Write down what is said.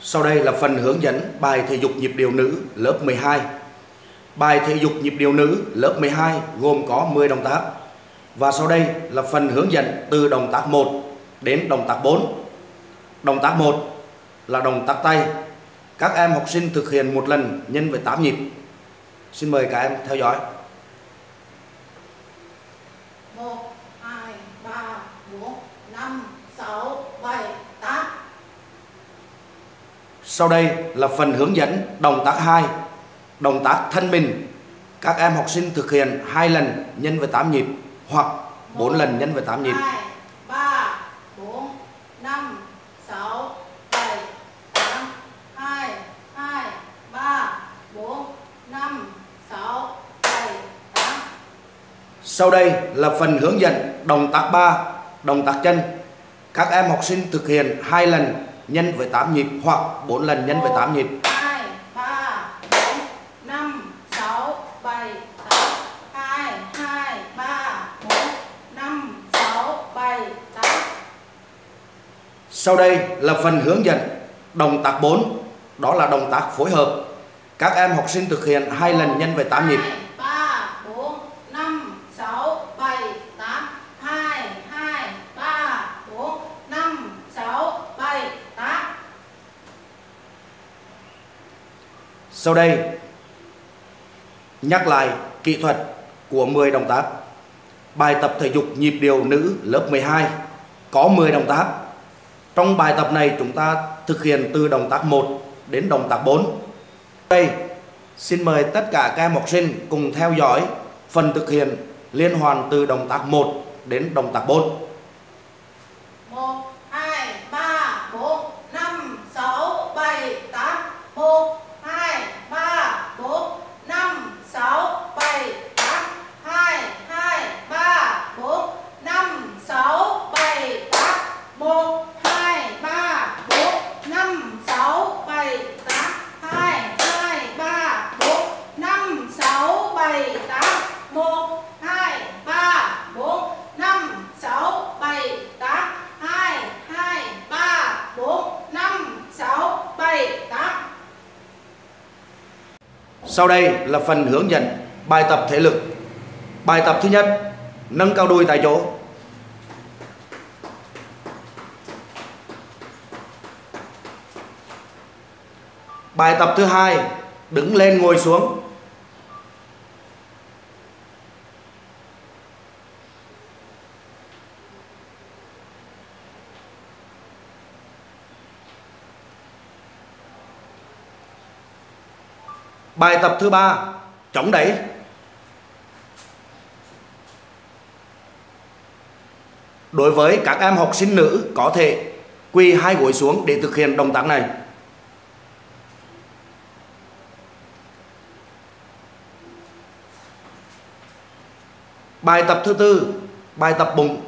Sau đây là phần hướng dẫn bài thể dục nhịp điệu nữ lớp 12. Bài thể dục nhịp điệu nữ lớp 12 gồm có 10 động tác. Và sau đây là phần hướng dẫn từ động tác 1 đến động tác 4. Động tác 1 là động tác tay. Các em học sinh thực hiện một lần nhân với 8 nhịp. Xin mời các em theo dõi. 1, 2, 3, 4, 5, 6, 7, sau đây là phần hướng dẫn động tác 2, động tác thân mình. Các em học sinh thực hiện hai lần nhân với 8 nhịp hoặc 4 lần nhân với 8 nhịp. 2, 3, 4, 5, 6, 7, 8 2, 2, 3, 4, 5, 6, 7, 8 Sau đây là phần hướng dẫn động tác 3, động tác chân. Các em học sinh thực hiện hai lần nhân với 8 nhịp hoặc 4 lần nhân với 8 nhịp. 2, 3, 4, 5, 6, 7, 8 2, 2, 3, 4, 5, 6, 7, 8 Sau đây là phần hướng dẫn động tác 4, đó là động tác phối hợp. Các em học sinh thực hiện hai lần nhân với 8 nhịp. 3, 4, 5, 6, 7, 8 2, 2, 3, 4, 5, 6, 7, 8 sau đây nhắc lại kỹ thuật của 10 động tác. Bài tập thể dục nhịp điệu nữ lớp 12 có 10 động tác. Trong bài tập này chúng ta thực hiện từ động tác 1 đến động tác 4. Đây, xin mời tất cả các em học sinh cùng theo dõi phần thực hiện liên hoàn từ động tác 1 đến động tác 4. 1, 2, 3, 4, 5, 6, 7, 8 1, 2, 3, 4, 5, 6, 7, 8 2, 2, 3, 4, 5, 6, 7, 8 1, 2, 3, 4, 5, 6, 7, 8 2, 2, 3, 4, 5, 6, 7, 8 1, 2, 3, 4, 5, 6, 7, 8 2, 2, 3, 4, 5, 6, 7, 8 sau đây là phần hướng dẫn bài tập thể lực. Bài tập thứ nhất, nâng cao đùi tại chỗ. Bài tập thứ hai, đứng lên ngồi xuống. Bài tập thứ ba, chống đẩy. Đối với các em học sinh nữ có thể quỳ hai gối xuống để thực hiện động tác này. Bài tập thứ tư, bài tập bụng.